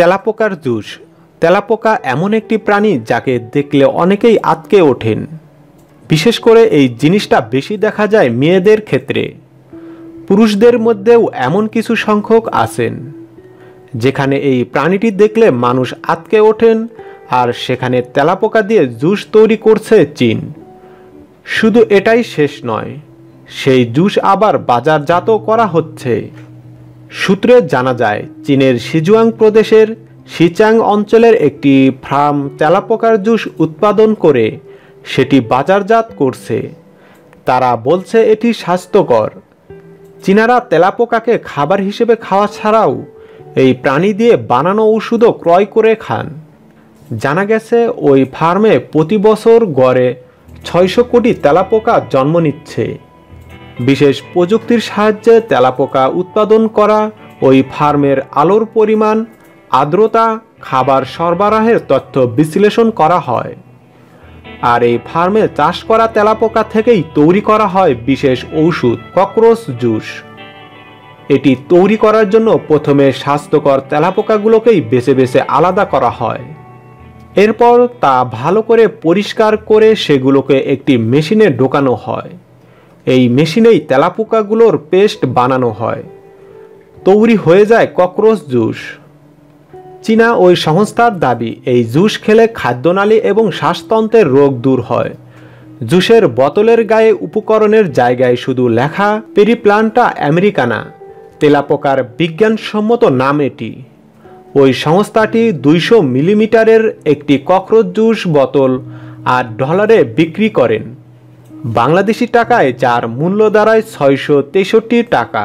তেলাপোকার juice. তেলাপোকা এমন একটি প্রাণী যাকে দেখলে অনেকেই আতকে ওঠেন। বিশেষ করে এই জিনিসটা বেশি দেখা যায় মেয়েদের ক্ষেত্রে। পুরুষদের মধ্যেও এমন কিছু সংখ্যক আছেন, যেখানে এই প্রাণীটি দেখলে মানুষ আতকে ওঠেন আর সেখানে তেলাপোকা দিয়ে জুস তৈরি করছে চীন। শুধু এটাই শেষ নয়, সেই জুস আবার বাজারজাতও করা হচ্ছে। সূত্রে জানা যায়, চীনের সিজুয়াং প্রদেশের সিচাং অঞ্চলের একটি ফার্ম তেলাপোকার জুস উৎপাদন করে সেটি বাজারজাত করছে। তারা বলছে এটি স্বাস্থ্যকর। চীনারা তেলাপোকাকে খাবার হিসেবে খাওয়া ছাড়াও এই প্রাণী দিয়ে বানানো ওষুধও ক্রয় করে খান। জানা গেছে, ওই ফার্মে প্রতি বছর গড়ে ছয়শো কোটি তেলাপোকা জন্ম নিচ্ছে। বিশেষ প্রযুক্তির সাহায্যে তেলাপোকা উৎপাদন করা, ওই ফার্মের আলোর পরিমাণ, আর্দ্রতা, খাবার সরবরাহের তথ্য বিশ্লেষণ করা হয়। আর এই ফার্মে চাষ করা তেলাপোকা থেকেই তৈরি করা হয় বিশেষ ঔষধ, ককরোচ জুস। এটি তৈরি করার জন্য প্রথমে স্বাস্থ্যকর তেলাপোকাগুলোকেই বেছে বেছে আলাদা করা হয়। এরপর তা ভালো করে পরিষ্কার করে সেগুলোকে একটি মেশিনে ঢোকানো হয়। এই মেশিনেই তেলাপোকাগুলোর পেস্ট বানানো হয়। তৈরি হয়ে যায় ককরোচ জুস। চীনা ওই সংস্থার দাবি, এই জুস খেলে খাদ্যনালী এবং শ্বাসতন্ত্রের রোগ দূর হয়। জুসের বোতলের গায়ে উপকরণের জায়গায় শুধু লেখা পেরিপ্লান্টা আমেরিকানা, তেলাপোকার বিজ্ঞানসম্মত নাম এটি। ওই সংস্থাটি দুইশো মিলিমিটারের একটি ককরোচ জুস বোতল আর ডলারে বিক্রি করেন। বাংলাদেশি টাকায় যার মূল্য দাঁড়ায় ছয়শো তেষট্টি টাকা।